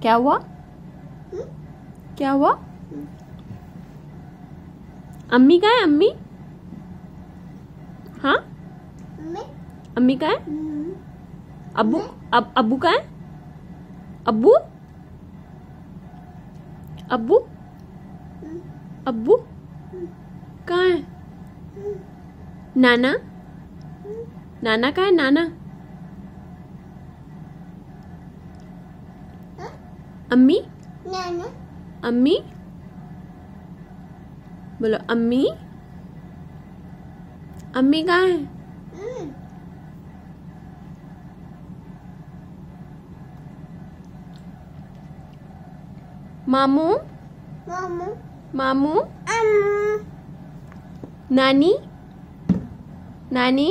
क्या हुआ? हुँ? क्या हुआ? हुँ? अम्मी का है अम्मी? हाँ? अम्मी का है? अबू अब अबू का है? अबू? अबू? अबू? कहा है? नाना? नाना कहा है नाना? अम्मी? अम्मी? बोलो अम्मी? अम्मी कहाँ है? मामू? मामू। नानी? नानी?